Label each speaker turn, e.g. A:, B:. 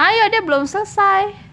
A: Ayo, dia belum selesai.